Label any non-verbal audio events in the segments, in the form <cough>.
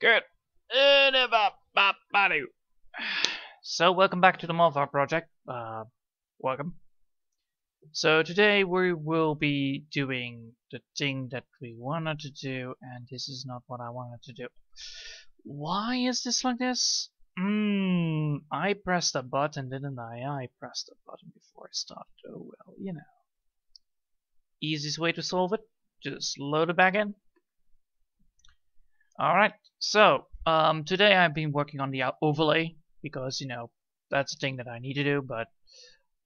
Good. So welcome back to the Malvar project. Uh, welcome. So today we will be doing the thing that we wanted to do, and this is not what I wanted to do. Why is this like this? Hmm, I pressed a button, didn't I? I pressed a button before I started. Oh well, you know. Easiest way to solve it, just load it back in. Alright, so um, today I've been working on the overlay because, you know, that's a thing that I need to do, but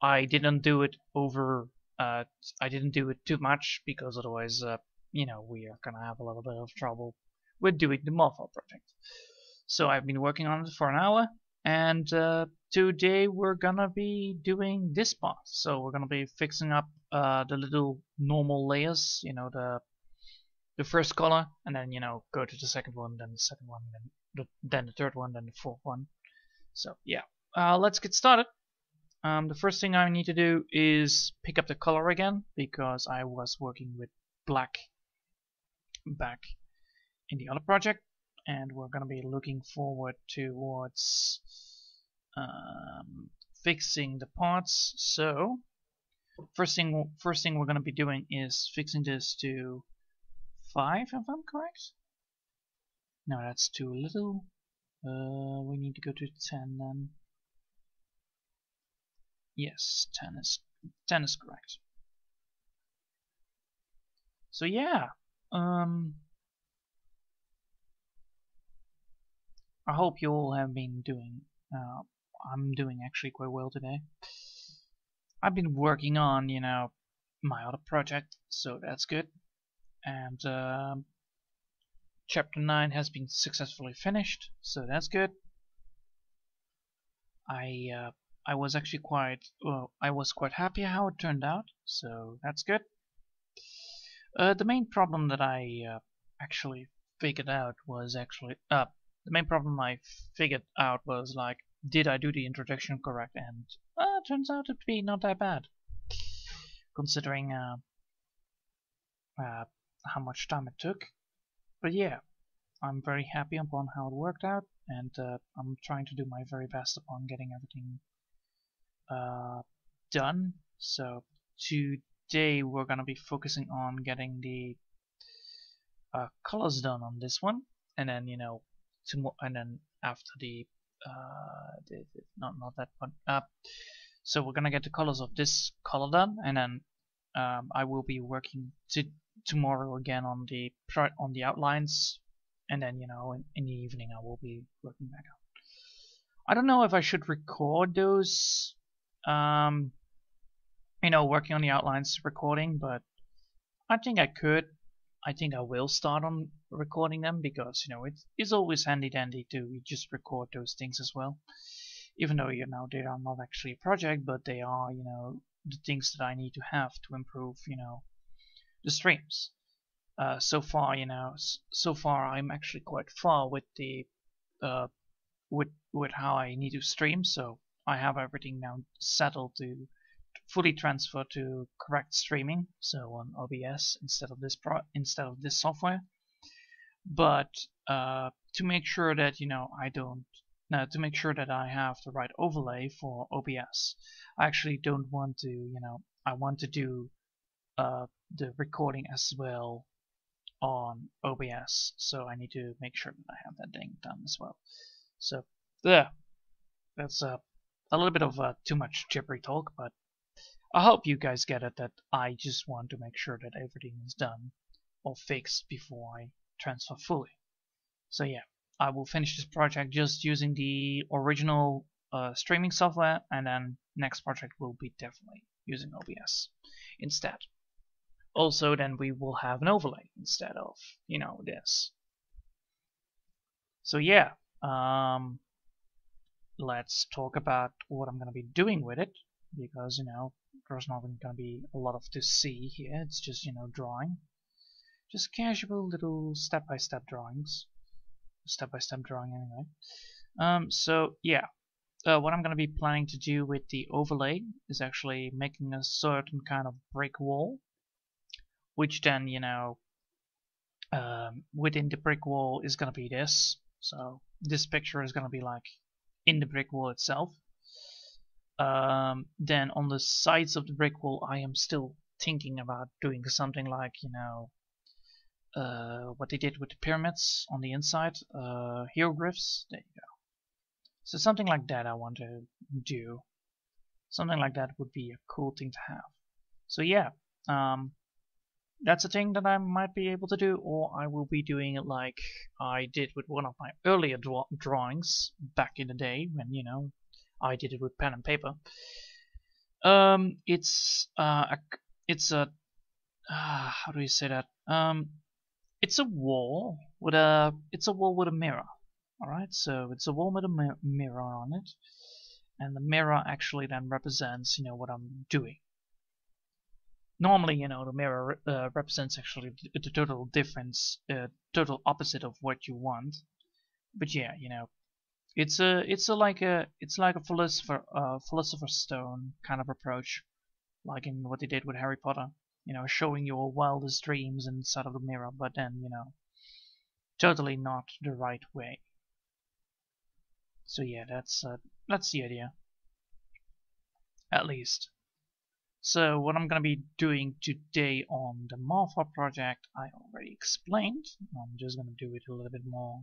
I didn't do it over, uh, I didn't do it too much because otherwise, uh, you know, we are gonna have a little bit of trouble with doing the Malvar project. So I've been working on it for an hour, and uh, today we're gonna be doing this part. So we're gonna be fixing up uh, the little normal layers, you know, the the first color, and then you know go to the second one, then the second one, then the, then the third one, then the fourth one. So yeah, uh, let's get started. Um, the first thing I need to do is pick up the color again because I was working with black back in the other project and we're going to be looking forward towards um, fixing the parts so first thing first thing we're going to be doing is fixing this to 5 if I'm correct? No that's too little. Uh, we need to go to 10 then. Yes 10 is 10 is correct. So yeah um I hope you all have been doing uh, I'm doing actually quite well today. I've been working on you know my other project so that's good and uh, chapter 9 has been successfully finished so that's good. I uh, I was actually quite well I was quite happy how it turned out so that's good. Uh, the main problem that I uh, actually figured out was actually uh, the main problem I figured out was like did I do the introduction correct? And uh, turns out to be not that bad considering uh, uh, how much time it took. But yeah, I'm very happy upon how it worked out, and uh, I'm trying to do my very best upon getting everything uh, done. So today we're gonna be focusing on getting the uh, colors done on this one, and then you know, tomorrow, and then after the, uh, the, the not not that one. Uh, so we're gonna get the colors of this color done, and then um, I will be working to tomorrow again on the on the outlines, and then you know in, in the evening I will be working back out. I don't know if I should record those, um, you know, working on the outlines recording, but I think I could. I think I will start on recording them because you know it is always handy dandy to just record those things as well. Even though you know they are not actually a project, but they are you know the things that I need to have to improve you know the streams. Uh, so far, you know, so far I'm actually quite far with the uh, with with how I need to stream. So I have everything now settled to fully transfer to correct streaming. So on OBS instead of this pro instead of this software. But uh, to make sure that you know I don't now to make sure that I have the right overlay for OBS, I actually don't want to you know I want to do uh, the recording as well on OBS so I need to make sure that I have that thing done as well. So yeah that's uh, a little bit of uh, too much jibbery talk but I hope you guys get it that I just want to make sure that everything is done or fixed before I transfer fully. So yeah I will finish this project just using the original uh, streaming software and then next project will be definitely using OBS instead also then we will have an overlay instead of you know this. So yeah um, let's talk about what I'm gonna be doing with it because you know there's not gonna be a lot of to see here. It's just you know drawing. Just casual little step-by-step -step drawings. Step-by-step -step drawing anyway. Um, so yeah. Uh, what I'm going to be planning to do with the overlay is actually making a certain kind of brick wall which then you know um, within the brick wall is going to be this So this picture is gonna be like in the brick wall itself. Um, then on the sides of the brick wall, I am still thinking about doing something like you know uh, what they did with the pyramids on the inside, uh, hieroglyphs. There you go. So something like that I want to do. Something like that would be a cool thing to have. So yeah, um, that's a thing that I might be able to do, or I will be doing it like I did with one of my earlier draw drawings back in the day when you know I did it with pen and paper. Um, it's uh, a, it's a uh, how do you say that? Um, it's a wall with a it's a wall with a mirror. All right, so it's a wall with a mi mirror on it, and the mirror actually then represents you know what I'm doing normally, you know, the mirror uh, represents actually the, the total difference, uh, total opposite of what you want. But yeah, you know, it's a it's a like a it's like a philosopher uh, philosopher's stone kind of approach, like in what they did with Harry Potter. You know, showing your wildest dreams inside of the mirror, but then you know, totally not the right way. So yeah, that's uh, that's the idea. At least. So what I'm going to be doing today on the Malfa project I already explained. I'm just going to do it a little bit more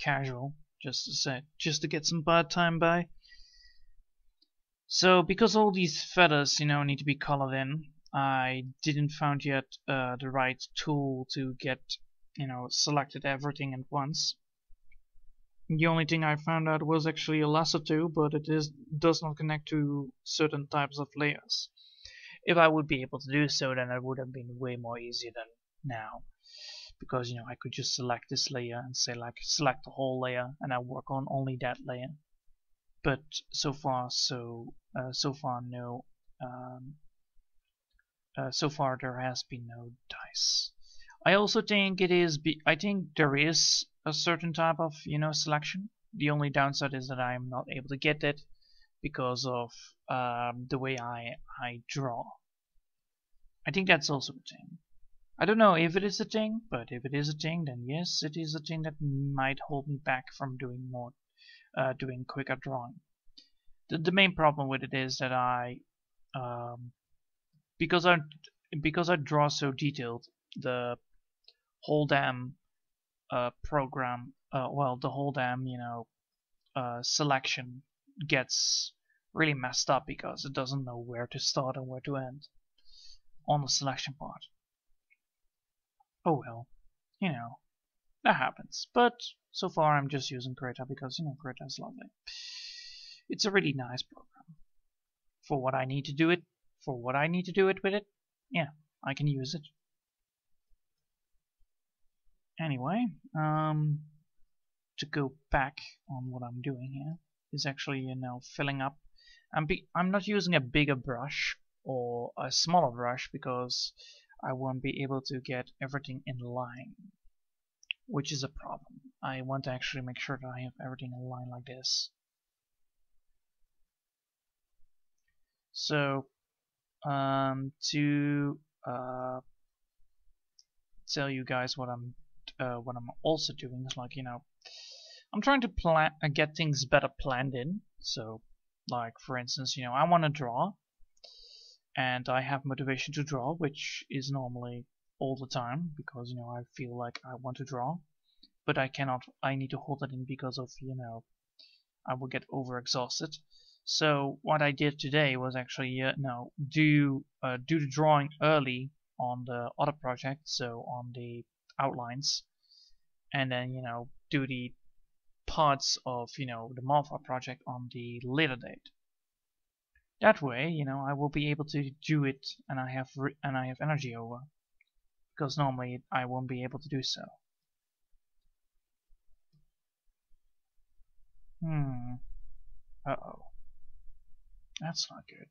casual just to say, just to get some bad time by. So because all these feathers, you know, need to be colored in, I didn't find yet uh, the right tool to get, you know, selected everything at once. The only thing I found out was actually a lasso tool, but it is does not connect to certain types of layers if I would be able to do so, then it would have been way more easier than now. Because, you know, I could just select this layer and say like, select the whole layer and I work on only that layer. But so far, so, uh, so far no, um, uh, so far there has been no dice. I also think it is, I think there is a certain type of, you know, selection. The only downside is that I'm not able to get it because of um, the way I, I draw. I think that's also a thing. I don't know if it is a thing, but if it is a thing, then yes, it is a thing that might hold me back from doing more, uh, doing quicker drawing. The, the main problem with it is that I, um, because I, because I draw so detailed, the whole damn uh, program, uh, well, the whole damn, you know, uh, selection gets really messed up because it doesn't know where to start and where to end on the selection part. Oh well, you know, that happens. But so far I'm just using Krita because, you know, Krita is lovely. It's a really nice program. For what I need to do it, for what I need to do it with it, yeah, I can use it. Anyway, um, to go back on what I'm doing here is actually you know filling up. I'm be I'm not using a bigger brush or a smaller brush because I won't be able to get everything in line, which is a problem. I want to actually make sure that I have everything in line like this. So um, to uh, tell you guys what I'm uh, what I'm also doing is like you know I'm trying to plan uh, get things better planned in. So, like for instance, you know, I want to draw, and I have motivation to draw, which is normally all the time because you know I feel like I want to draw, but I cannot. I need to hold it in because of you know I will get overexhausted. So what I did today was actually uh, no do uh, do the drawing early on the other project, so on the outlines, and then you know do the parts of you know the Malfa project on the later date. That way, you know, I will be able to do it, and I have and I have energy over, because normally I won't be able to do so. Hmm. Uh oh. That's not good.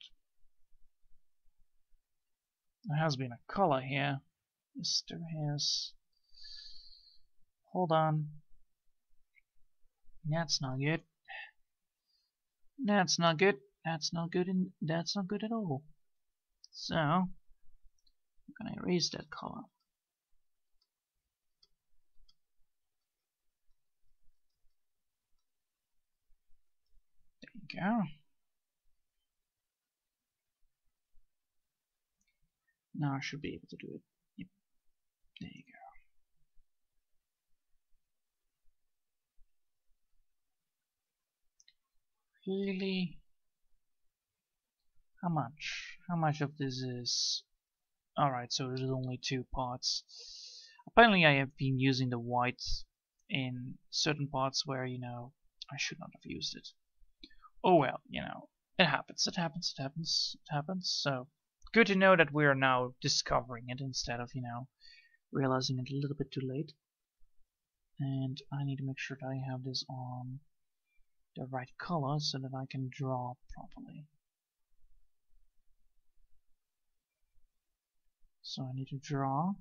There has been a color here. Yes, there has. Hold on. That's not good. That's not good. That's not good and that's not good at all. So I'm gonna erase that color. There you go. Now I should be able to do it. Yep. There you go. Really? How much? How much of this is... Alright, so there's only two parts. Apparently I have been using the white in certain parts where, you know, I should not have used it. Oh well, you know, it happens, it happens, it happens, it happens. So, good to know that we are now discovering it instead of, you know, realizing it a little bit too late. And I need to make sure that I have this on the right color so that I can draw properly. So I need to draw.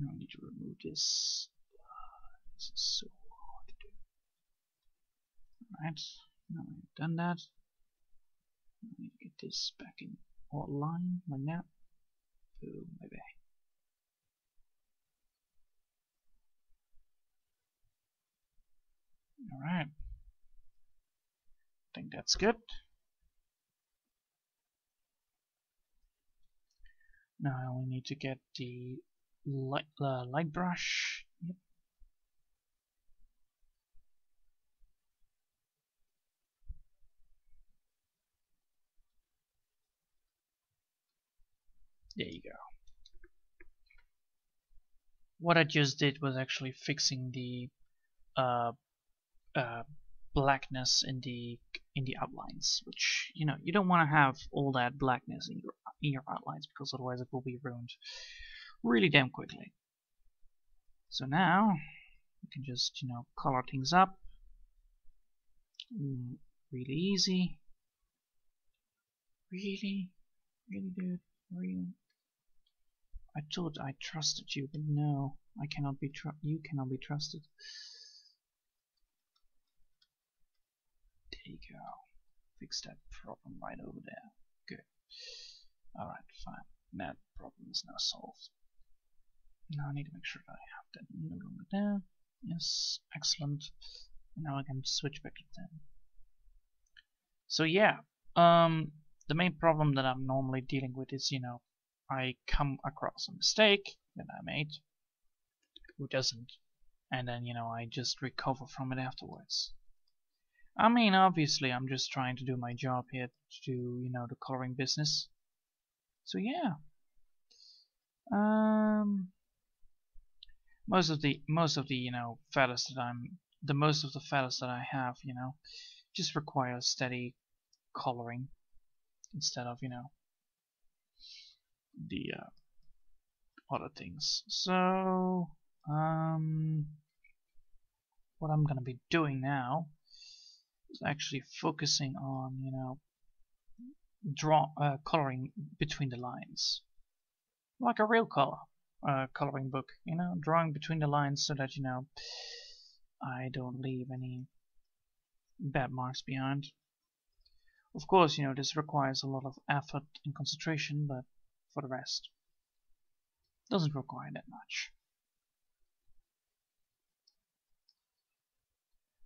I need to remove this. This is so hard to do. Alright, now I've done that. Need to get this back in line like that. Boom, maybe. Alright. I think that's good. Now I only need to get the light, uh, light brush. Yep. There you go. What I just did was actually fixing the uh, uh, blackness in the in the outlines, which you know you don't want to have all that blackness in your in your outlines because otherwise it will be ruined really damn quickly. So now you can just you know color things up mm, really easy. Really, really, dude, really. I thought I trusted you, but no, I cannot be tr you cannot be trusted. There you go. Fix that problem right over there. Good. Alright, fine. That problem is now solved. Now I need to make sure that I have that no longer there. Yes, excellent. now I can switch back to 10. So yeah, um, the main problem that I'm normally dealing with is, you know, I come across a mistake that I made. Who doesn't? And then, you know, I just recover from it afterwards. I mean, obviously, I'm just trying to do my job here to do, you know, the coloring business. So yeah. Um, most of the most of the you know feathers that I'm the most of the feathers that I have, you know, just require steady coloring instead of you know the uh, other things. So um, what I'm gonna be doing now is actually focusing on, you know, draw uh, coloring between the lines, like a real color uh, coloring book. You know, drawing between the lines so that you know I don't leave any bad marks behind. Of course, you know, this requires a lot of effort and concentration, but for the rest, doesn't require that much.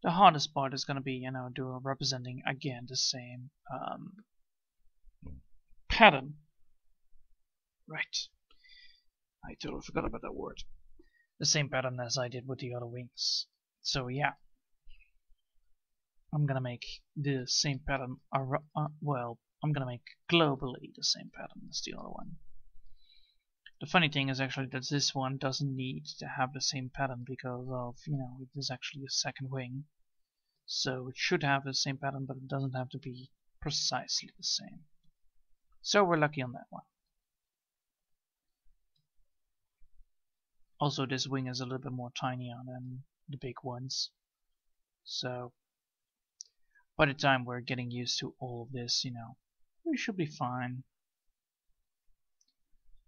the hardest part is going to be, you know, do representing again the same um, pattern. Right. I totally forgot about that word. The same pattern as I did with the other wings. So yeah. I'm gonna make the same pattern, uh, well, I'm gonna make globally the same pattern as the other one. The funny thing is actually that this one doesn't need to have the same pattern because of, you know, it is actually a second wing. So it should have the same pattern, but it doesn't have to be precisely the same. So we're lucky on that one. Also, this wing is a little bit more tinier than the big ones. So, by the time we're getting used to all of this, you know, we should be fine.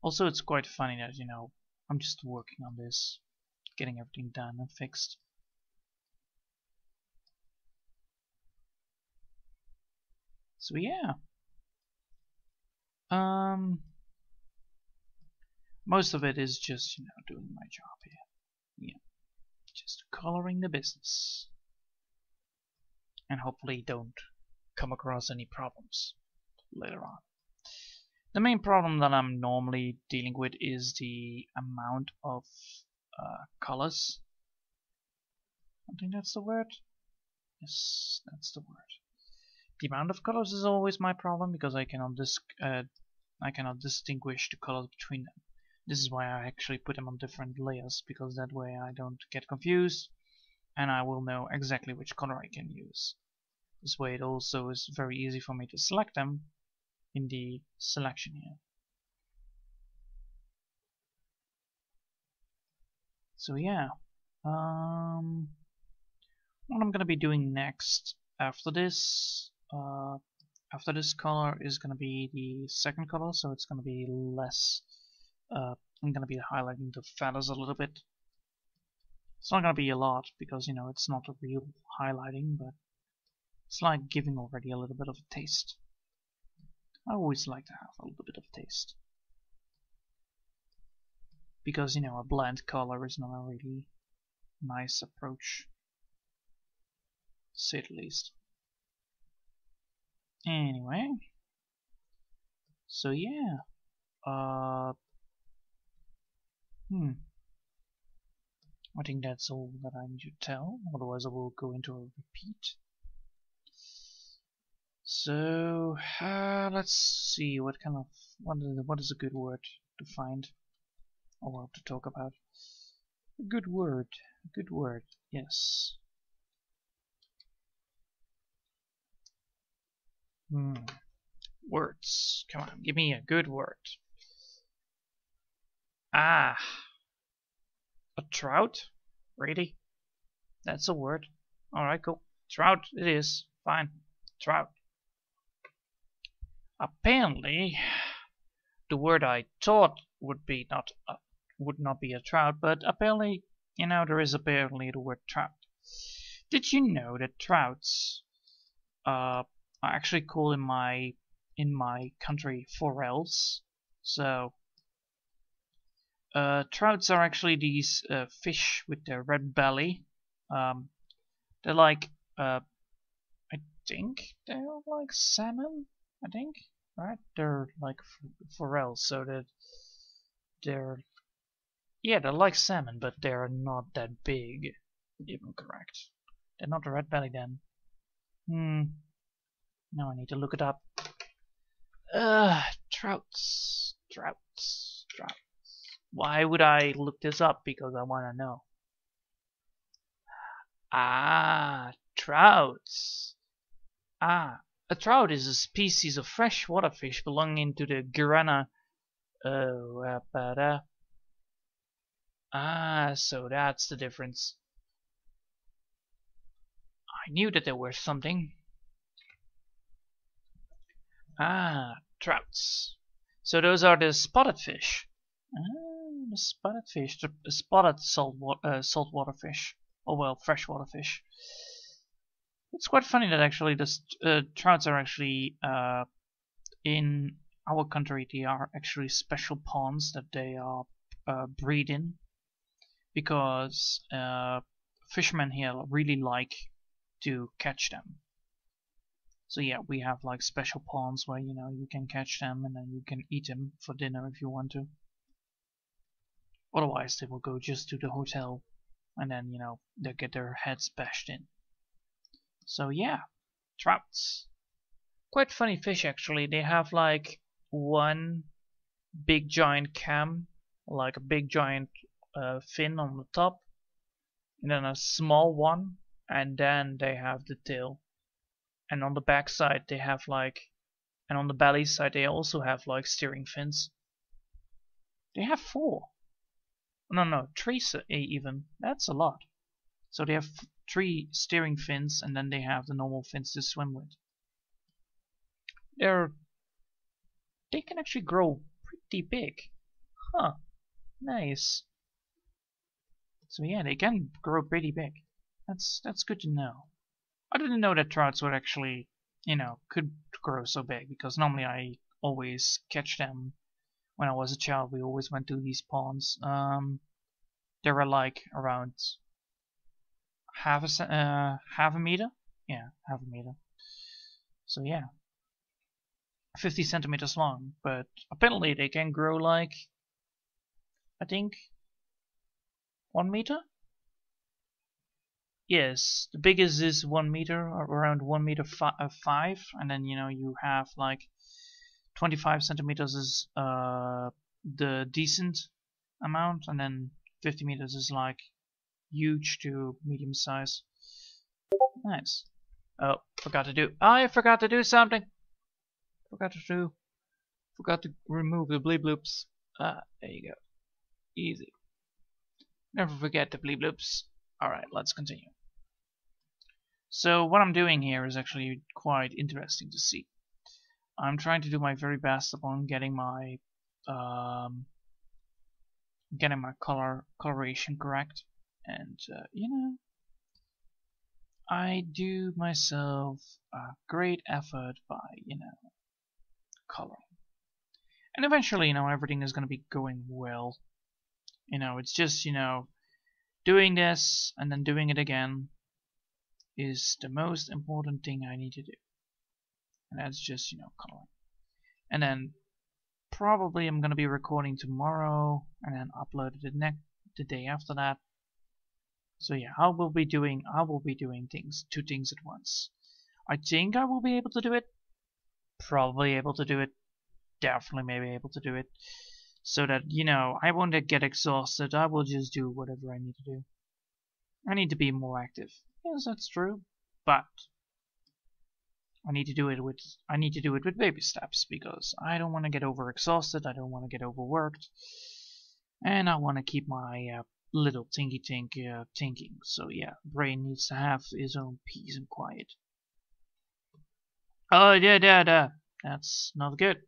Also, it's quite funny that, you know, I'm just working on this, getting everything done and fixed. So yeah. Um, most of it is just, you know, doing my job here. Yeah, just coloring the business. And hopefully don't come across any problems later on. The main problem that I'm normally dealing with is the amount of uh, colors. I think that's the word. Yes, that's the word. The amount of colors is always my problem because I cannot dis uh, I cannot distinguish the colors between them. This is why I actually put them on different layers because that way I don't get confused and I will know exactly which color I can use. This way it also is very easy for me to select them in the selection here. So yeah, um, what I'm gonna be doing next after this, uh, after this color is gonna be the second color, so it's gonna be less. Uh, I'm gonna be highlighting the feathers a little bit. It's not gonna be a lot because you know it's not a real highlighting, but it's like giving already a little bit of a taste. I always like to have a little bit of taste. Because, you know, a bland color is not a really nice approach. To say the least. Anyway. So yeah. Uh Hmm. I think that's all that I need to tell, otherwise I will go into a repeat. So uh, let's see what kind of what is, what is a good word to find or to talk about. A good word, a good word, yes. Hmm. Words. Come on, give me a good word. Ah. A trout? Really? That's a word. Alright, cool. Trout it is. Fine. Trout apparently the word I thought would be not uh, would not be a trout, but apparently you know there is apparently the word trout. Did you know that trouts uh, are actually called in my in my country forels? So uh, trouts are actually these uh, fish with their red belly. Um, they're like uh, I think they're like salmon I think, right? They're like forels, so that they're yeah, they're like salmon, but they're not that big. Even correct. They're not a red belly then. Hmm. Now I need to look it up. Uh, trouts, trouts, trouts. Why would I look this up? Because I want to know. Ah, trouts. Ah, a trout is a species of freshwater fish belonging to the genera. Oh, uh, ah, so that's the difference. I knew that there was something. Ah, trouts. So those are the spotted fish. Ah, the spotted fish, the spotted saltwater, uh, saltwater fish. Oh well, freshwater fish. It's quite funny that actually the uh, trouts are actually uh, in our country. They are actually special ponds that they are uh, breed in because uh, fishermen here really like to catch them. So yeah, we have like special ponds where you know you can catch them and then you can eat them for dinner if you want to. Otherwise, they will go just to the hotel and then you know they get their heads bashed in. So yeah, trouts. Quite funny fish actually. They have like one big giant cam, like a big giant uh, fin on the top, and then a small one, and then they have the tail. And on the back side they have like, and on the belly side they also have like steering fins. They have four. No, no, three even. That's a lot. So they have three steering fins and then they have the normal fins to swim with. They're they can actually grow pretty big. Huh. Nice. So yeah, they can grow pretty big. That's that's good to know. I didn't know that trouts would actually, you know, could grow so big because normally I always catch them. When I was a child, we always went to these ponds. Um, they were like around half a uh, half a meter. Yeah, half a meter. So yeah, 50 centimeters long. But apparently they can grow like I think one meter. Yes, the biggest is one meter, or around one meter fi uh, five, and then you know you have like 25 centimeters is uh, the decent amount, and then 50 meters is like huge to medium size. Nice. Oh, forgot to do. I forgot to do something. Forgot to do. Forgot to remove the bleep bloops. Ah, there you go. Easy. Never forget the bleep bloops. Alright, let's continue. So what I'm doing here is actually quite interesting to see. I'm trying to do my very best upon getting my um, getting my color coloration correct and uh, you know I do myself a great effort by you know coloring. And eventually you know everything is gonna be going well. You know it's just you know doing this and then doing it again is the most important thing I need to do. And that's just you know coloring. And then probably I'm gonna be recording tomorrow and then upload it the next the day after that. So yeah, I will be doing I will be doing things two things at once. I think I will be able to do it. Probably able to do it. Definitely maybe able to do it. So that, you know, I won't get exhausted. I will just do whatever I need to do. I need to be more active. Yes, that's true. But I need to do it with I need to do it with baby steps because I don't want to get overexhausted. I don't want to get overworked, and I want to keep my uh, little tinky tink uh, thinking. So yeah, brain needs to have his own peace and quiet. Oh yeah, yeah, yeah. That's not good.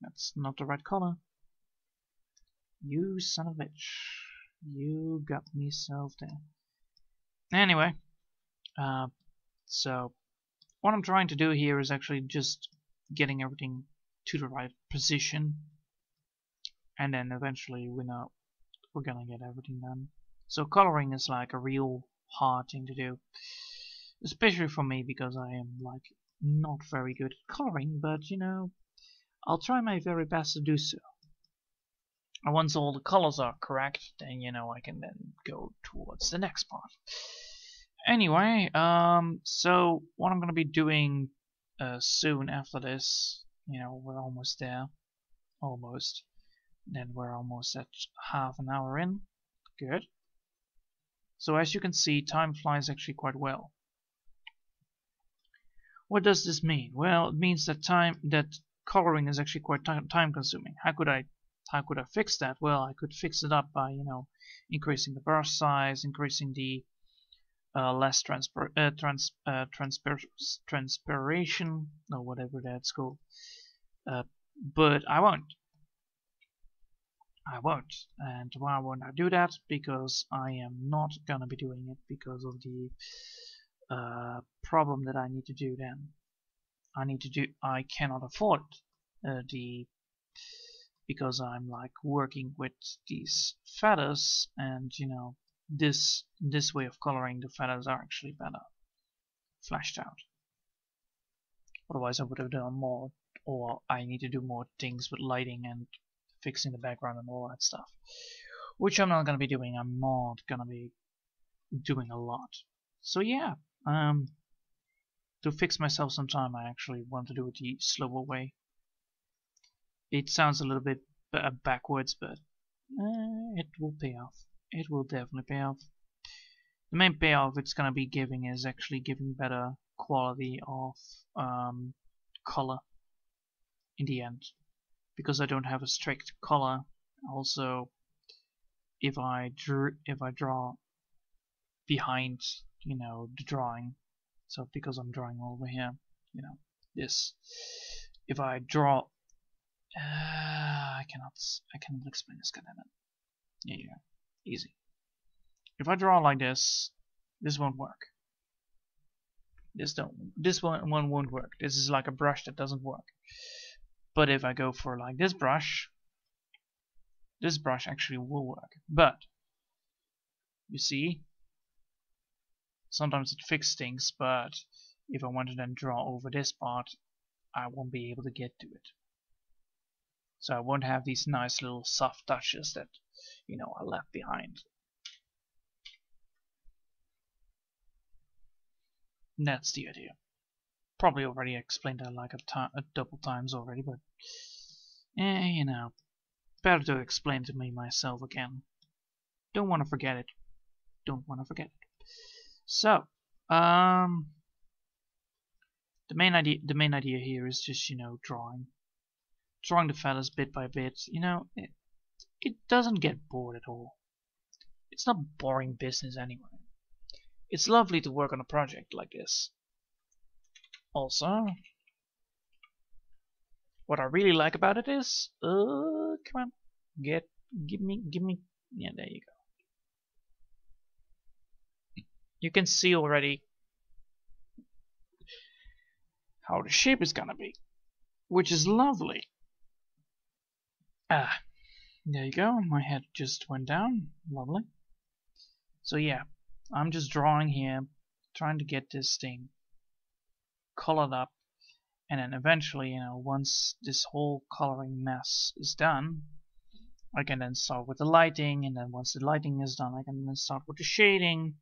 That's not the right color. You son of a bitch. You got me self there. Anyway, uh, so what I'm trying to do here is actually just getting everything to the right position and then eventually we know we're gonna get everything done. So coloring is like a real hard thing to do. Especially for me because I am like not very good at coloring but you know I'll try my very best to do so. And once all the colors are correct then you know I can then go towards the next part. Anyway, um, so what I'm gonna be doing uh, soon after this, you know, we're almost there, almost. Then we're almost at half an hour in. Good. So as you can see, time flies actually quite well. What does this mean? Well, it means that time that coloring is actually quite time consuming. How could I how could I fix that? Well, I could fix it up by, you know, increasing the brush size, increasing the uh, less transpir uh, trans uh, transpir transpiration or whatever that's called. Uh, but I won't. I won't. And why won't I do that? Because I am not gonna be doing it because of the uh, problem that I need to do then. I need to do. I cannot afford uh, the because I'm like working with these feathers and you know this this way of coloring the feathers are actually better flashed out otherwise I would have done more or I need to do more things with lighting and fixing the background and all that stuff which I'm not gonna be doing. I'm not gonna be doing a lot. So yeah um to fix myself some time I actually want to do it the slower way. It sounds a little bit backwards but uh, it will pay off. It will definitely pay off. The main payoff it's gonna be giving is actually giving better quality of um, color in the end because I don't have a strict color also if I drew if I draw behind you know the drawing so because I'm drawing over here you know this if I draw uh, I cannot I cannot explain this goddammit yeah, yeah Easy. If I draw like this, this won't work. This don't. This one one won't work. This is like a brush that doesn't work. But if I go for like this brush, this brush actually will work. But you see, sometimes it fixes things, but if I want to then draw over this part, I won't be able to get to it. So I won't have these nice little soft touches that, you know, are left behind. that's the idea. Probably already explained that like a, a double times already, but eh, you know, better to explain to me myself again. Don't want to forget it. Don't want to forget it. So, um, the main idea, the main idea here is just you know drawing, drawing the feathers bit by bit. You know, it, it doesn't get bored at all. It's not boring business anyway. It's lovely to work on a project like this. Also, what I really like about it is, uh, come on, get, give me, give me, yeah, there you go. You can see already how the shape is gonna be, which is lovely. Ah, there you go, my head just went down, lovely. So yeah, I'm just drawing here, trying to get this thing colored up and then eventually, you know, once this whole coloring mess is done, I can then start with the lighting and then once the lighting is done I can then start with the shading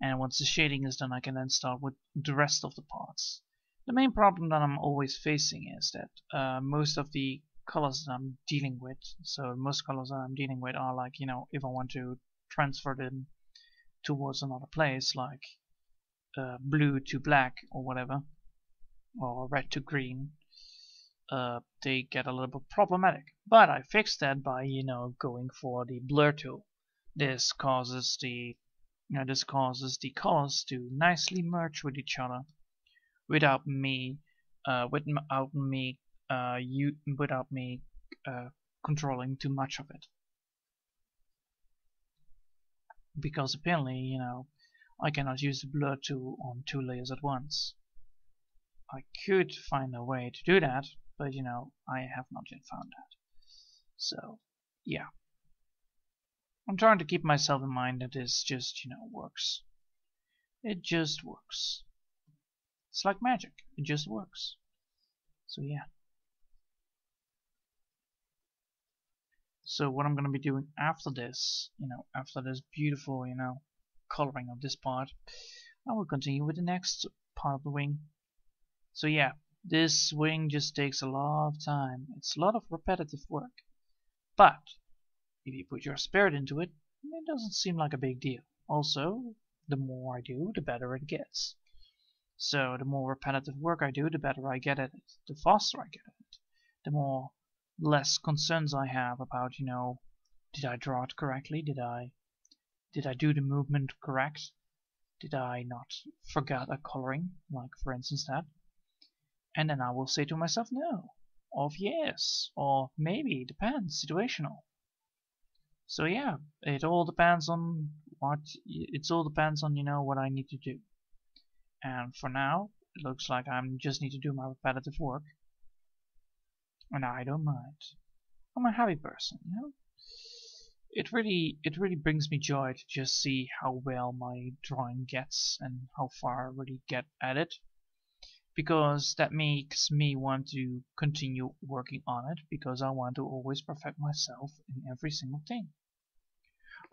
and once the shading is done I can then start with the rest of the parts. The main problem that I'm always facing is that uh, most of the colors that I'm dealing with, so most colors that I'm dealing with are like, you know, if I want to transfer them towards another place like uh, blue to black or whatever or red to green uh, they get a little bit problematic. But I fixed that by you know going for the blur tool. This causes the you know, this causes the colors to nicely merge with each other without me uh, without me uh, you without me uh, controlling too much of it. Because apparently, you know, I cannot use the blur tool on two layers at once. I could find a way to do that, but you know, I have not yet found that. So, yeah. I'm trying to keep myself in mind that this just, you know, works. It just works. It's like magic. It just works. So yeah. So what I'm going to be doing after this, you know, after this beautiful, you know, coloring of this part, I will continue with the next part of the wing. So yeah, this wing just takes a lot of time. It's a lot of repetitive work. But if you put your spirit into it, it doesn't seem like a big deal. Also, the more I do, the better it gets. So the more repetitive work I do, the better I get at it, the faster I get at it, the more less concerns I have about, you know, did I draw it correctly? Did I did I do the movement correct? Did I not forget a coloring, like for instance that? And then I will say to myself no, or yes, or maybe, depends, situational. So yeah, it all depends on what, it all depends on, you know, what I need to do. And for now, it looks like I just need to do my repetitive work and I don't mind. I'm a happy person, you know. It really, it really brings me joy to just see how well my drawing gets and how far I really get at it, because that makes me want to continue working on it because I want to always perfect myself in every single thing.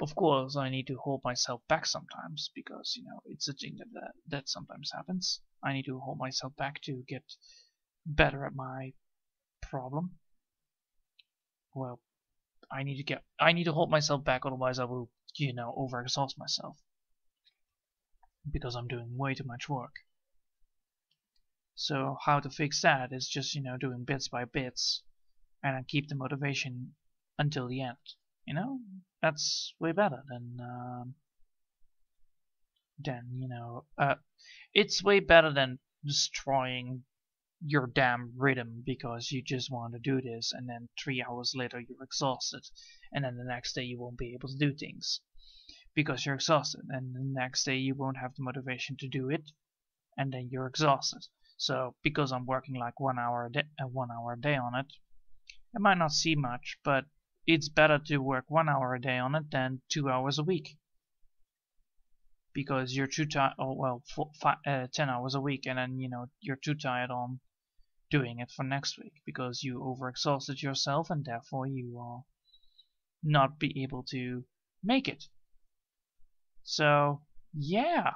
Of course, I need to hold myself back sometimes because you know it's a thing that that, that sometimes happens. I need to hold myself back to get better at my problem. Well, I need to get I need to hold myself back otherwise I will, you know, overexhaust myself. Because I'm doing way too much work. So how to fix that is just, you know, doing bits by bits and then keep the motivation until the end. You know, that's way better than um, than you know, uh, it's way better than destroying your damn rhythm because you just want to do this and then three hours later you're exhausted and then the next day you won't be able to do things because you're exhausted and the next day you won't have the motivation to do it and then you're exhausted So because I'm working like one hour a day, uh, one hour a day on it, it might not seem much, but it's better to work one hour a day on it than two hours a week. Because you're too tired, oh well, four, five, uh, ten hours a week, and then you know you're too tired on doing it for next week because you overexhausted yourself and therefore you will not be able to make it. So, yeah.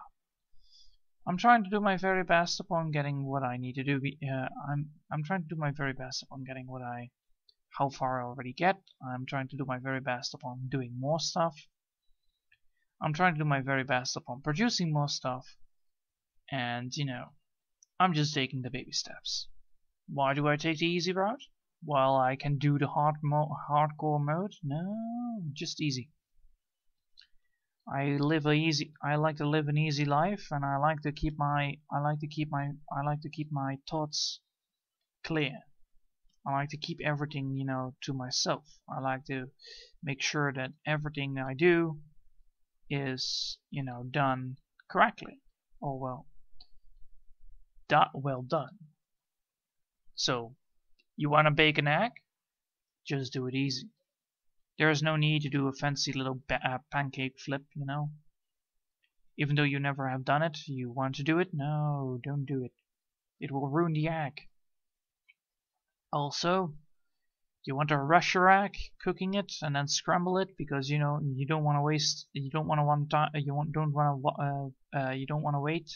I'm trying to do my very best upon getting what I need to do. Uh, I'm I'm trying to do my very best upon getting what I how far I already get. I'm trying to do my very best upon doing more stuff. I'm trying to do my very best upon producing more stuff. And, you know, I'm just taking the baby steps. Why do I take the easy route? Well, I can do the hard mo hardcore mode? No, just easy. I live a easy I like to live an easy life and I like to keep my I like to keep my I like to keep my thoughts clear. I like to keep everything, you know, to myself. I like to make sure that everything I do is, you know, done correctly or well do well done. So, you want to bake an egg? Just do it easy. There is no need to do a fancy little uh, pancake flip, you know. Even though you never have done it, you want to do it? No, don't do it. It will ruin the egg. Also, you want to rush your egg cooking it and then scramble it because you know you don't want to waste you don't want to want time you don't want to uh, uh, you don't want to wait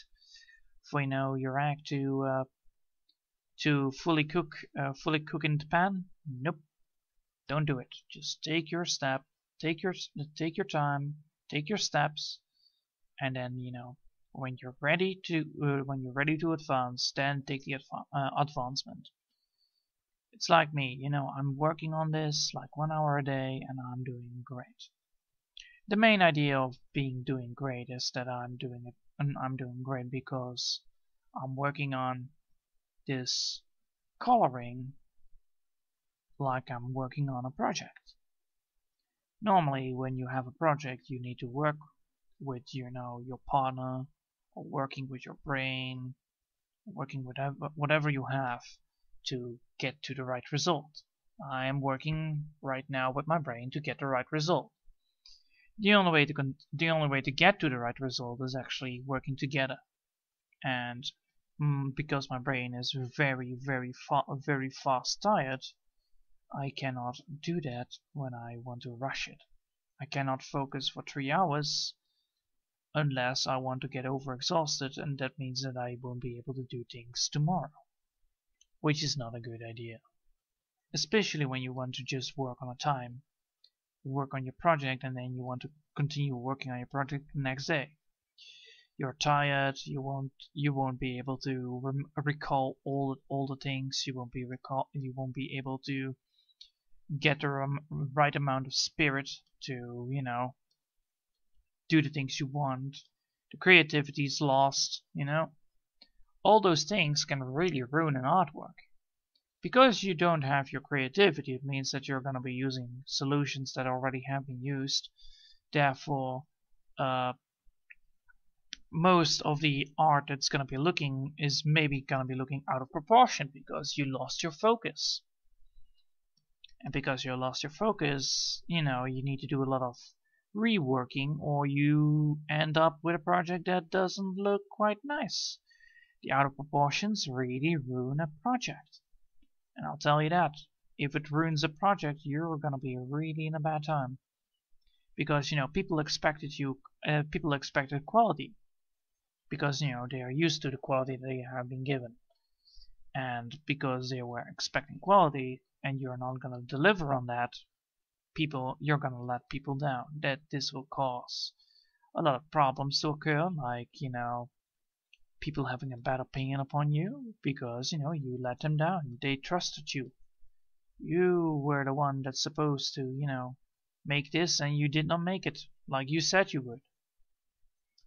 for you know your egg to uh, to fully cook uh, fully cook in the pan? Nope. Don't do it. Just take your step take your take your time take your steps and then you know when you're ready to uh, when you're ready to advance then take the adva uh, advancement. It's like me you know i'm working on this like one hour a day and i'm doing great. The main idea of being doing great is that i'm doing it and i'm doing great because i'm working on this coloring like I'm working on a project. Normally when you have a project you need to work with you know your partner or working with your brain working with whatever you have to get to the right result. I am working right now with my brain to get the right result. The only way to the only way to get to the right result is actually working together. And mm, because my brain is very, very, very fast tired, I cannot do that when I want to rush it. I cannot focus for three hours unless I want to get overexhausted, and that means that I won't be able to do things tomorrow, which is not a good idea. Especially when you want to just work on a time, work on your project, and then you want to continue working on your project the next day you're tired you won't you won't be able to recall all all the things you won't be recall you won't be able to get the right amount of spirit to you know do the things you want. The creativity is lost you know? All those things can really ruin an artwork. Because you don't have your creativity it means that you're going to be using solutions that already have been used. Therefore uh, most of the art that's going to be looking is maybe going to be looking out of proportion because you lost your focus. And because you lost your focus, you know, you need to do a lot of reworking or you end up with a project that doesn't look quite nice. The out of proportions really ruin a project. And I'll tell you that, if it ruins a project, you're going to be really in a bad time. Because, you know, people expected you, uh, people expected quality because you know they are used to the quality they have been given. And because they were expecting quality and you're not going to deliver on that people you're going to let people down. That this will cause a lot of problems to occur like you know people having a bad opinion upon you because you know you let them down. They trusted you. You were the one that's supposed to you know make this and you did not make it like you said you would.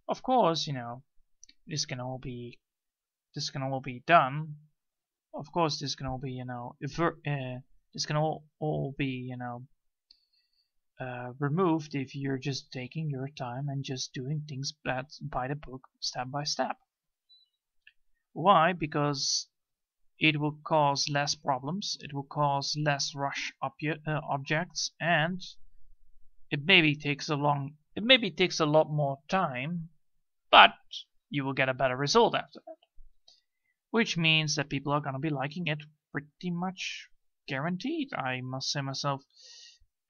Of course you know this can all be this can all be done of course this can all be you know if uh, this can all, all be you know uh, removed if you're just taking your time and just doing things by the book step by step Why? Because it will cause less problems, it will cause less rush obje uh, objects, and it maybe takes a long, it maybe takes a lot more time, but you will get a better result after that. Which means that people are gonna be liking it pretty much guaranteed. I must say myself,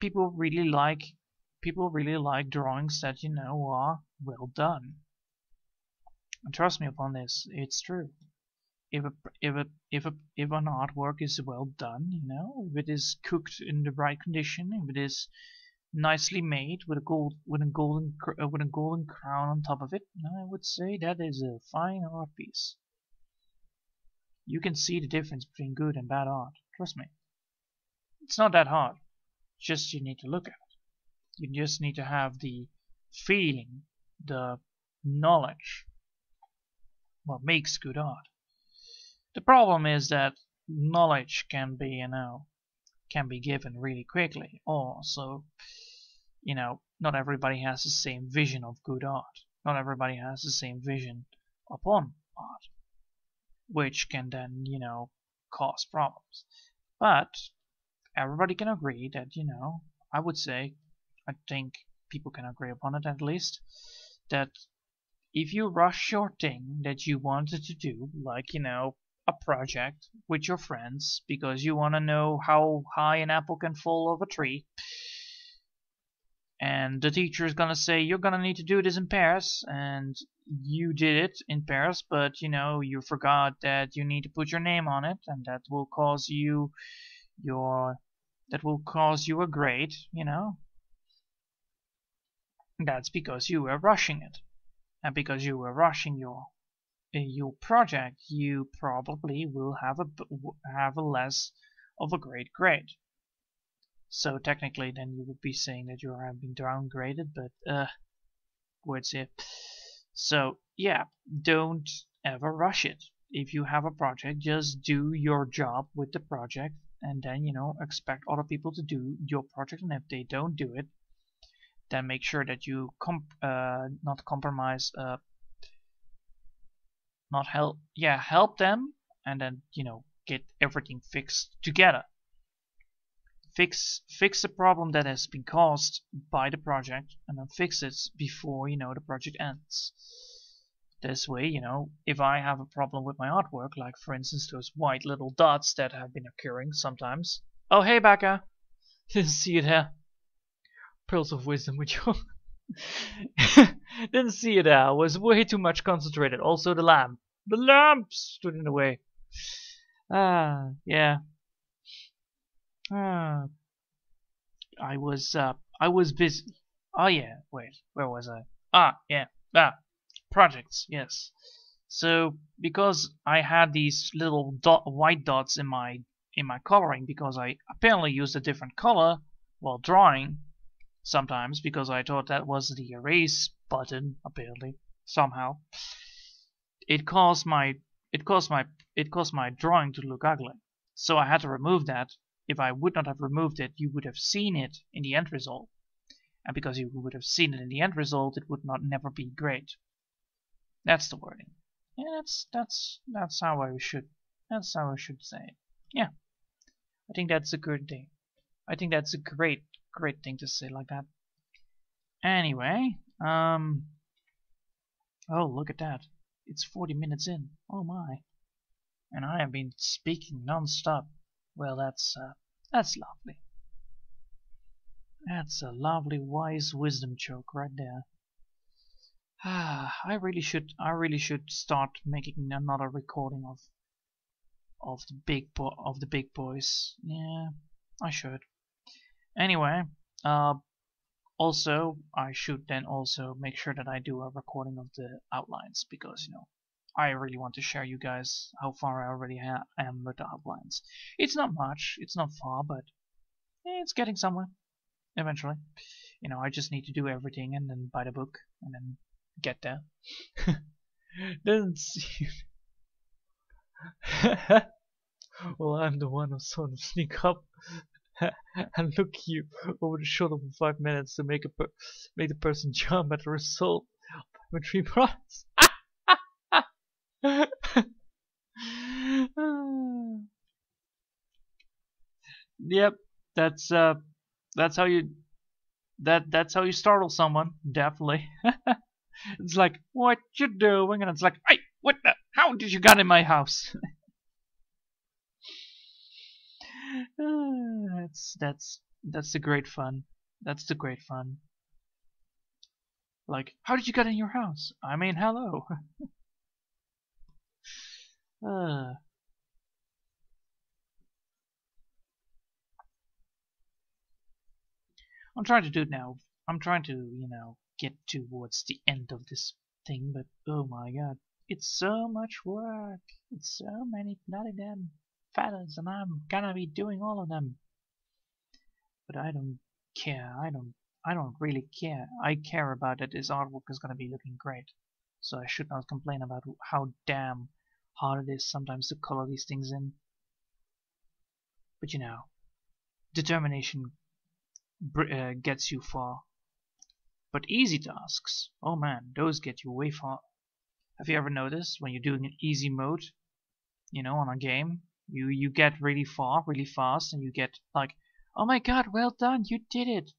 people really like people really like drawings that you know are well done. And trust me upon this, it's true. If a, if a, if a, if an artwork is well done, you know, if it is cooked in the right condition, if it is nicely made with a gold with a golden uh, with a golden crown on top of it, I would say that is a fine art piece. You can see the difference between good and bad art. Trust me. It's not that hard. Just you need to look at it. You just need to have the feeling, the knowledge what makes good art. The problem is that knowledge can be, you know, can be given really quickly. Also, you know, not everybody has the same vision of good art. Not everybody has the same vision upon art, which can then, you know, cause problems. But everybody can agree that, you know, I would say, I think people can agree upon it at least, that if you rush your thing that you wanted to do, like, you know, a project with your friends because you want to know how high an apple can fall off a tree, and the teacher is gonna say you're gonna need to do this in Paris, and you did it in Paris, but you know you forgot that you need to put your name on it, and that will cause you your that will cause you a grade, you know. That's because you were rushing it and because you were rushing your eh, your project, you probably will have a have a less of a great grade. So technically, then you would be saying that you have been downgraded, but uh, words here. So yeah, don't ever rush it. If you have a project, just do your job with the project, and then you know expect other people to do your project. And if they don't do it, then make sure that you comp uh, not compromise uh, not help yeah help them and then you know get everything fixed together fix fix the problem that has been caused by the project and then fix it before you know the project ends this way you know if I have a problem with my artwork like for instance those white little dots that have been occurring sometimes oh hey Becca didn't <laughs> see it here pearls of wisdom with you. <laughs> Didn't see it there. I was way too much concentrated. Also the lamp. The lamp stood in the way. Ah, yeah. Ah. I was uh I was busy. Oh yeah, wait, where was I? Ah, yeah. Ah, projects, yes. So because I had these little dot, white dots in my in my coloring because I apparently used a different color while drawing, sometimes because I thought that was the erase button, apparently, somehow. It caused my it caused my it caused my drawing to look ugly. So I had to remove that. If I would not have removed it, you would have seen it in the end result. And because you would have seen it in the end result, it would not never be great. That's the wording. Yeah, that's that's that's how I should that's how I should say it. Yeah. I think that's a good thing. I think that's a great great thing to say like that. Anyway, um, oh look at that, it's 40 minutes in. Oh my, and I have been speaking non-stop. Well, that's uh, that's lovely. That's a lovely wise wisdom joke right there. Ah, <sighs> I really should I really should start making another recording of of the big bo of the big boys. Yeah, I should. Anyway, uh, also I should then also make sure that I do a recording of the outlines because you know I really want to share you guys how far I already am with the outlines. It's not much, it's not far, but eh, it's getting somewhere eventually. You know, I just need to do everything and then buy the book and then get there. <laughs> Doesn't seem. <laughs> well, I'm the one who sort of sneak up <laughs> and look you over the shoulder for five minutes to make a make the person jump at the result of three products. <laughs> yep, that's uh, that's how you that that's how you startle someone. Definitely. <laughs> it's like what you doing, and it's like, hey, what the? How did you got in my house? <laughs> that's that's that's the great fun. That's the great fun. Like, how did you get in your house? I mean, hello uh. I'm trying to do it now. I'm trying to, you know, get towards the end of this thing, but oh my god, it's so much work. It's so many bloody damn fellas, and I'm gonna be doing all of them. But I don't care. I don't. I don't really care. I care about that this artwork is gonna be looking great. So I should not complain about how damn hard it is sometimes to color these things in. But you know, determination uh, gets you far. But easy tasks, oh man, those get you way far. Have you ever noticed when you're doing an easy mode, you know, on a game, you you get really far, really fast, and you get like, oh my god, well done, you did it.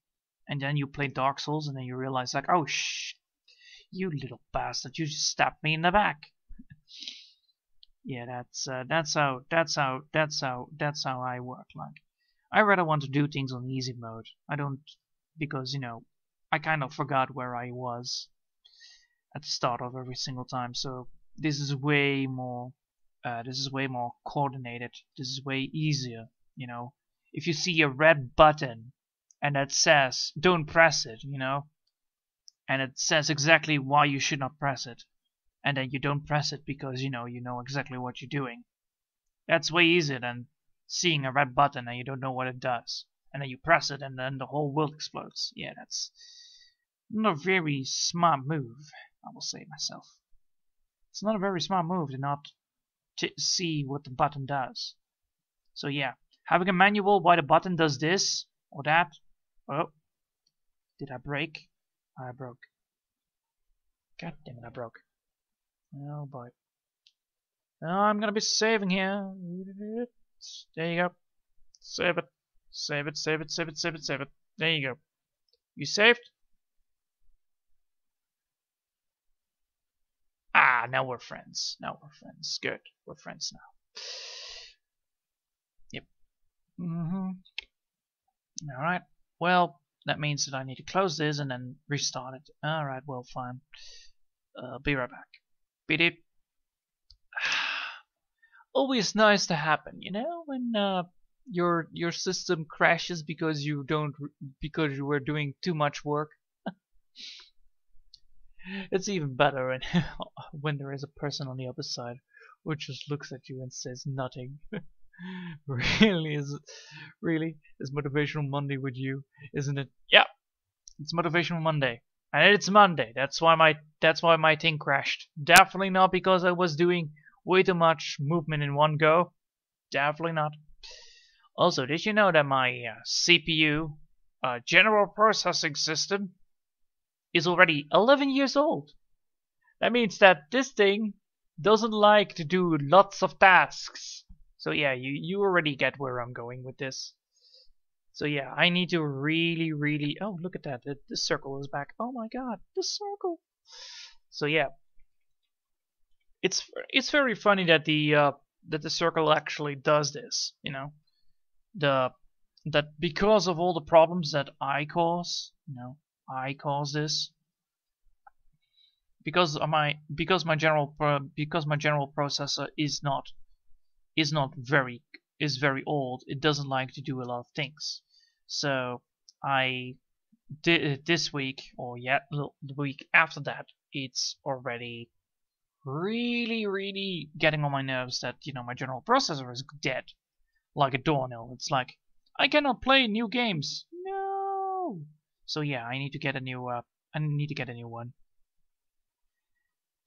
And then you play Dark Souls, and then you realize like, oh shh, you little bastard, you just stabbed me in the back. <laughs> yeah, that's uh, that's how that's how that's how that's how I work. Like, I rather want to do things on easy mode. I don't because you know I kind of forgot where I was at the start of every single time. So this is way more uh, this is way more coordinated. This is way easier. You know, if you see a red button and it says don't press it, you know, and it says exactly why you should not press it, and then you don't press it because you know you know exactly what you're doing. That's way easier than seeing a red button and you don't know what it does. And then you press it and then the whole world explodes. Yeah, that's not a very smart move, I will say myself. It's not a very smart move to not see what the button does. So yeah, having a manual why the button does this or that. Oh, did I break? I broke. God damn it, I broke. Oh boy. Oh, I'm gonna be saving here. There you go. Save it. Save it, save it, save it, save it, save it. There you go. You saved? Ah, now we're friends. Now we're friends. Good. We're friends now. Yep. Mm-hmm. Alright. Well, that means that I need to close this and then restart it. Alright, well, fine. Uh, be right back. It <sighs> always nice to happen, you know, when uh, your your system crashes because you don't because you were doing too much work. <laughs> it's even better when <laughs> when there is a person on the other side who just looks at you and says nothing. <laughs> really is really is motivational Monday with you, isn't it? Yeah, it's motivational Monday. And it's Monday. That's why my that's why my thing crashed. Definitely not because I was doing way too much movement in one go? Definitely not. Also, did you know that my uh, CPU, uh, General Processing System, is already 11 years old? That means that this thing doesn't like to do lots of tasks. So yeah, you, you already get where I'm going with this. So yeah, I need to really, really... Oh, look at that. The, the circle is back. Oh my god, the circle. So yeah, it's it's very funny that the uh, that the circle actually does this. You know, the that because of all the problems that I cause, you know, I cause this. Because my because my general because my general processor is not is not very is very old. It doesn't like to do a lot of things. So I did this week or yet the week after that, it's already really, really getting on my nerves that, you know, my general processor is dead. Like a doornail. It's like, I cannot play new games. No! So yeah, I need to get a new, uh, I need to get a new one.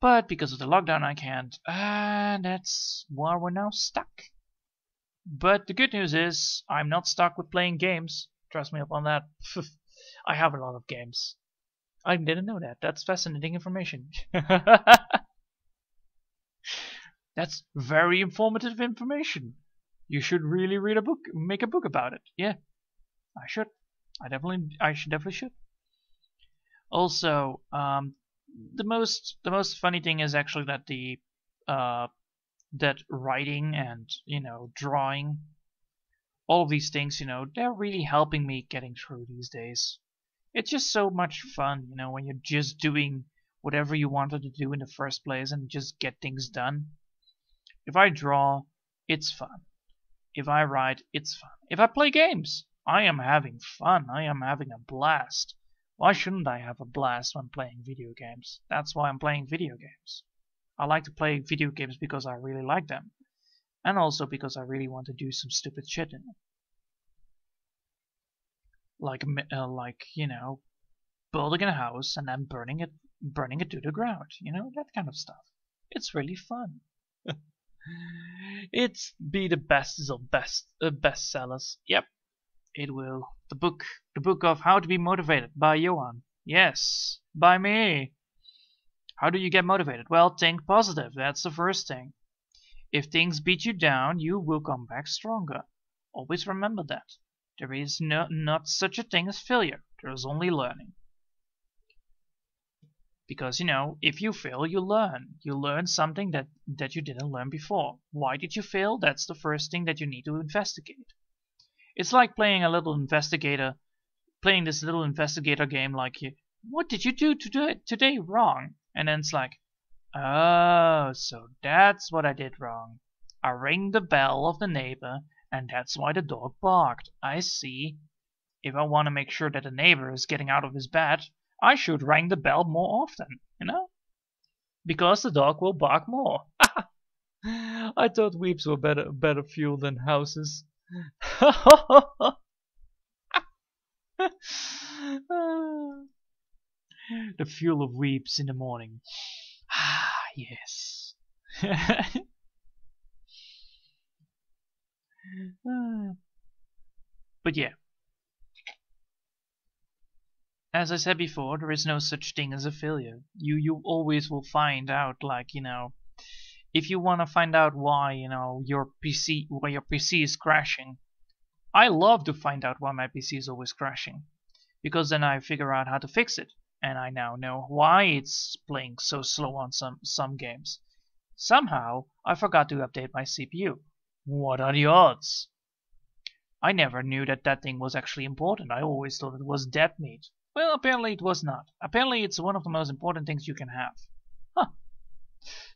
But because of the lockdown I can't, and that's why we're now stuck. But the good news is, I'm not stuck with playing games. Trust me up on that. <laughs> I have a lot of games. I didn't know that. That's fascinating information. <laughs> That's very informative information. You should really read a book, make a book about it. Yeah, I should. I definitely, I should definitely should. Also, um, the most the most funny thing is actually that the uh, that writing and you know drawing all of these things you know they're really helping me getting through these days. It's just so much fun you know when you're just doing whatever you wanted to do in the first place and just get things done. If i draw it's fun. If i write it's fun. If i play games i am having fun. I am having a blast. Why shouldn't I have a blast when playing video games? That's why I'm playing video games. I like to play video games because I really like them. And also because I really want to do some stupid shit in them. Like, uh, like you know, building a house and then burning it, burning it to the ground. You know, that kind of stuff. It's really fun. <laughs> it's be the best of best uh, bestsellers. Yep, it will. The book. The book of How to Be Motivated by Johan. Yes, by me. How do you get motivated? Well, think positive. That's the first thing. If things beat you down, you will come back stronger. Always remember that. There is no, not such a thing as failure. There is only learning. Because, you know, if you fail, you learn. You learn something that, that you didn't learn before. Why did you fail? That's the first thing that you need to investigate. It's like playing a little investigator, playing this little investigator game like you. What did you do today, today wrong? And then it's like, oh, so that's what I did wrong. I rang the bell of the neighbor, and that's why the dog barked. I see. If I want to make sure that the neighbor is getting out of his bed, I should ring the bell more often, you know? Because the dog will bark more. <laughs> I thought weeps were better better fuel than houses. <laughs> the fuel of weeps in the morning. Ah, yes. <laughs> but yeah. As I said before, there is no such thing as a failure. You you always will find out like, you know, if you want to find out why you know your PC why your PC is crashing, I love to find out why my PC is always crashing, because then I figure out how to fix it, and I now know why it's playing so slow on some some games. Somehow I forgot to update my CPU. What are the odds? I never knew that that thing was actually important. I always thought it was dead meat. Well, apparently it was not. Apparently it's one of the most important things you can have. Huh.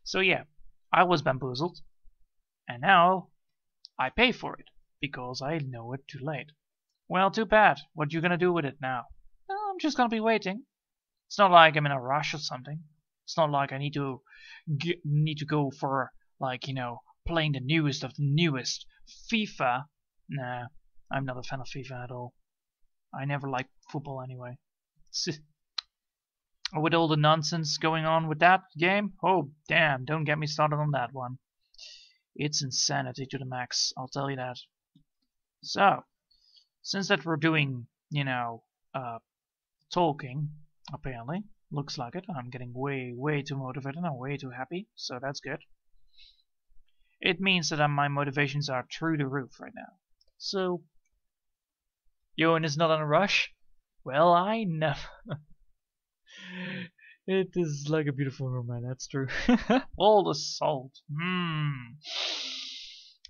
So yeah, I was bamboozled, and now I pay for it because I know it too late. Well, too bad. What you gonna do with it now? I'm just gonna be waiting. It's not like I'm in a rush or something. It's not like I need to get, need to go for like you know playing the newest of the newest FIFA. Nah, I'm not a fan of FIFA at all. I never liked football anyway. with all the nonsense going on with that game, oh damn, don't get me started on that one. It's insanity to the max, I'll tell you that. So, since that we're doing, you know, uh, talking, apparently, looks like it, I'm getting way, way too motivated and way too happy, so that's good. It means that my motivations are through the roof right now. So, Johan is not in a rush? Well, I never. <laughs> It is like a beautiful romance, that's true. <laughs> All the salt. Mmm.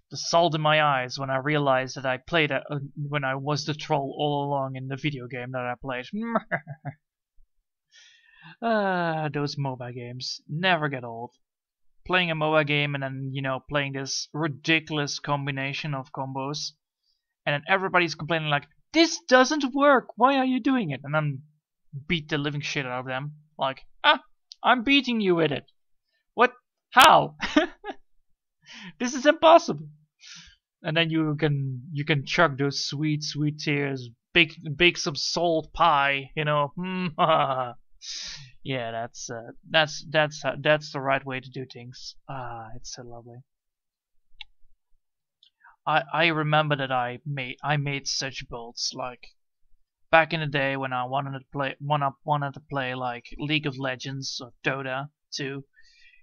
The salt in my eyes when I realized that I played it uh, when I was the troll all along in the video game that I played. <laughs> ah, those MOBA games never get old. Playing a MOBA game and then, you know, playing this ridiculous combination of combos. And then everybody's complaining like, this doesn't work, why are you doing it? And I'm beat the living shit out of them. Like, ah, I'm beating you with it. What? How? <laughs> this is impossible. And then you can you can chug those sweet sweet tears, bake bake some salt pie, you know. <laughs> yeah, that's uh, that's that's uh, that's the right way to do things. Ah, it's so lovely. I I remember that I made I made such builds like back in the day when I wanted to play wanna wanted to play like League of Legends or Dota 2,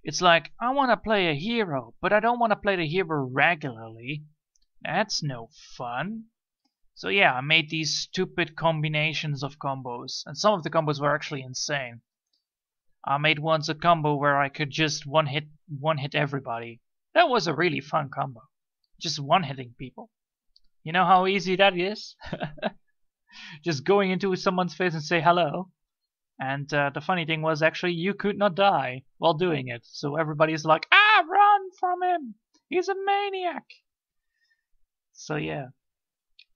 it's like I want to play a hero, but I don't want to play the hero regularly. That's no fun. So yeah, I made these stupid combinations of combos, and some of the combos were actually insane. I made once a combo where I could just one hit one hit everybody. That was a really fun combo. Just one hitting people. You know how easy that is? <laughs> just going into someone's face and say hello. And uh, the funny thing was actually you could not die while doing it. So everybody's like, ah, run from him. He's a maniac. So yeah,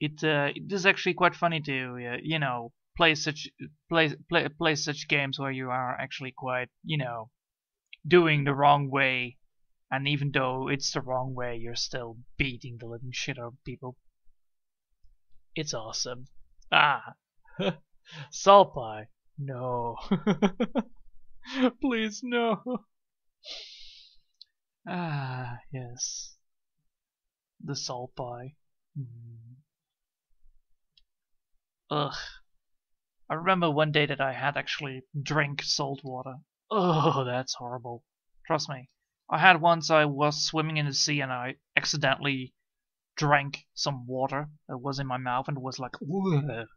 it uh, it is actually quite funny to uh, you know play such play play play such games where you are actually quite you know doing the wrong way, and even though it's the wrong way, you're still beating the living shit out of people. It's awesome. Ah, <laughs> salt pie. No. <laughs> Please no. Ah, yes. The salt pie. Mm. Ugh. I remember one day that I had actually drank salt water. Oh, that's horrible. Trust me. I had once I was swimming in the sea and I accidentally drank some water that was in my mouth and was like, ugh,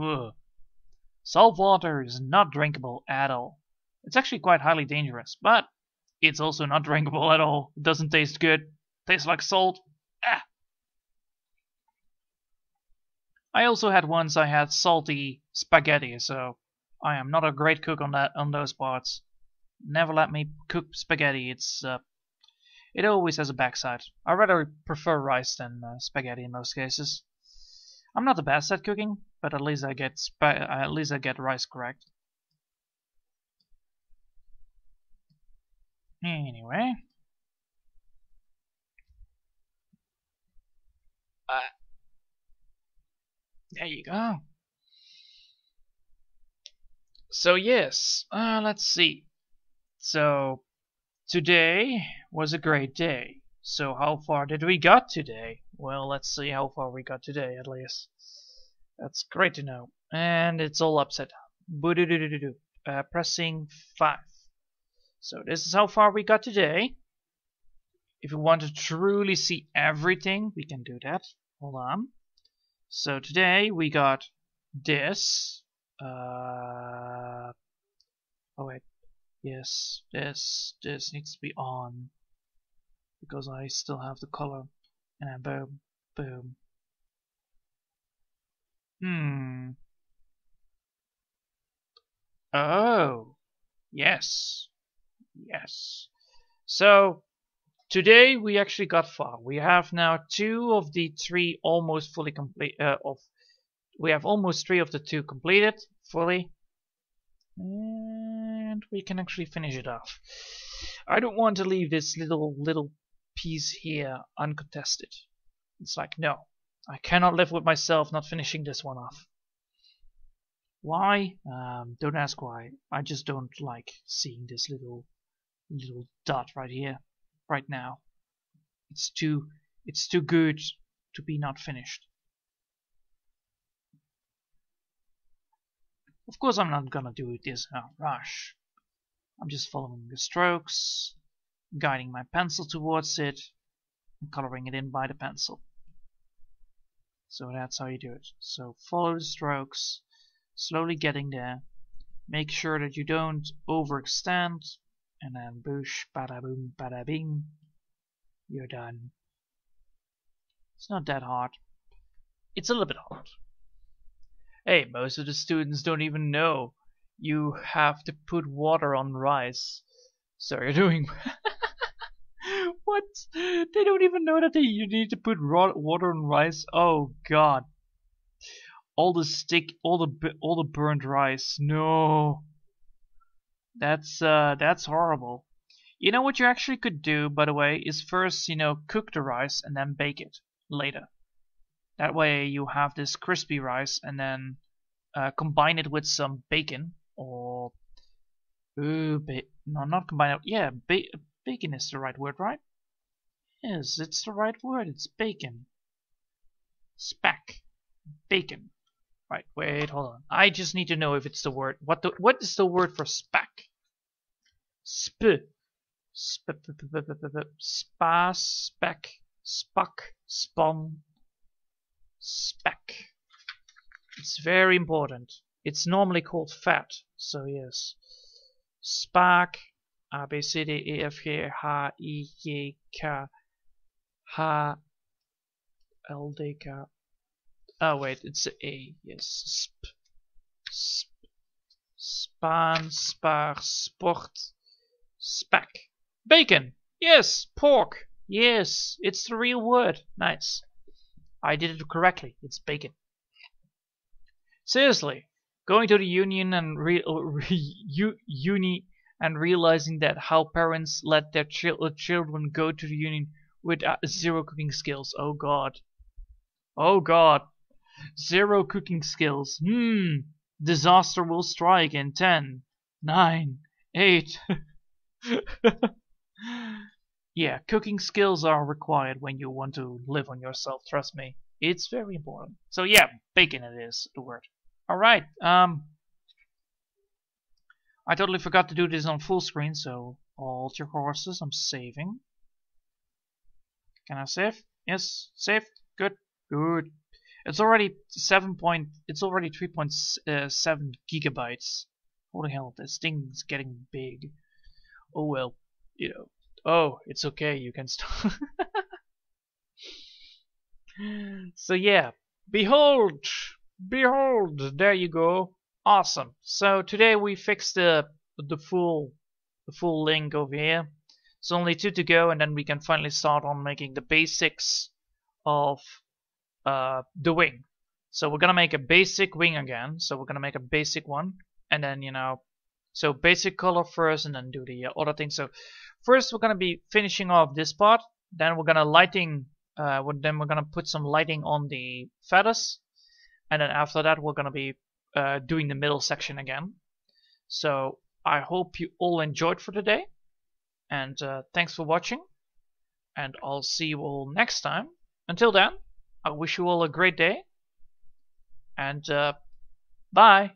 ugh. Salt water is not drinkable at all. It's actually quite highly dangerous, but it's also not drinkable at all. It doesn't taste good. Tastes like salt. Ah. I also had once I had salty spaghetti, so I am not a great cook on that on those parts. Never let me cook spaghetti. It's uh, it always has a backside. I rather prefer rice than uh, spaghetti in most cases. I'm not the best at cooking, but at least I get at least I get rice correct. Anyway. Uh, there you go. So yes, uh, let's see. So today was a great day. So how far did we got today? Well, let's see how far we got today at least. That's great to know. And it's all upset. Uh, pressing 5. So this is how far we got today. If we want to truly see everything, we can do that. Hold on. So today we got this. Uh, oh wait. Yes, this this needs to be on because I still have the color. And then boom, boom, Hmm. Oh. Yes. Yes. So today we actually got far. We have now two of the three almost fully complete uh, of we have almost three of the two completed fully. And we can actually finish it off. I don't want to leave this little little piece here uncontested. It's like no, I cannot live with myself not finishing this one off. Why? Um, don't ask why. I just don't like seeing this little little dot right here, right now. It's too it's too good to be not finished. Of course I'm not gonna do it this in a rush. I'm just following the strokes, guiding my pencil towards it, and coloring it in by the pencil. So that's how you do it. So follow the strokes, slowly getting there. Make sure that you don't overextend, and then boosh, bada boom, bada bing, you're done. It's not that hard. It's a little bit hard. Hey, most of the students don't even know you have to put water on rice. So you're doing <laughs> What? They don't even know that they, you need to put water on rice. Oh God! All the stick, all the all the burnt rice. No. That's uh, that's horrible. You know what you actually could do, by the way, is first, you know, cook the rice and then bake it later. That way you have this crispy rice and then uh, combine it with some bacon or ooh, ba- no, not combine it. Yeah, ba- bacon is the right word, right? Yes, it's the right word. It's bacon. Speck. Bacon. Right, wait, hold on. I just need to know if it's the word. What the what is the word for speck? Sp. Sp. Spa. Speck. Spuck. Spawn. Spec. It's very important. It's normally called fat, so yes. Spark. A, B, C, D, E, F, G, H, I, J, K, H, L, D, K. Oh wait, it's A. Yes. Sp. Sp. Span, spar, sport, spec. Bacon! Yes! Pork! Yes! It's the real word. Nice. I did it correctly. It's bacon. Seriously, going to the union and re, <laughs> re uni and realizing that how parents let their children go to the union with uh, zero cooking skills. Oh god. Oh god. Zero cooking skills. Hmm. Disaster will strike in 10, 9, 8. <laughs> yeah, cooking skills are required when you want to live on yourself, trust me. It's very important. So yeah, bacon it is, the word. Alright, um... I totally forgot to do this on full screen, so hold your horses, I'm saving. Can I save? Yes, save. Good, good. It's already seven point. It's already three point uh, seven gigabytes. Holy hell, this thing's getting big. Oh well, you know. Oh, it's okay. You can stop. <laughs> so yeah, behold, behold. There you go. Awesome. So today we fixed the the full the full link over here. It's only two to go, and then we can finally start on making the basics of uh, the wing. So we're gonna make a basic wing again. So we're gonna make a basic one, and then you know, so basic color first, and then do the other things. So first we're gonna be finishing off this part. Then we're gonna lighting. Uh, then we're gonna put some lighting on the feathers, and then after that we're gonna be uh, doing the middle section again. So I hope you all enjoyed for today, and uh, thanks for watching. And I'll see you all next time. Until then. I wish you all a great day. And uh, bye.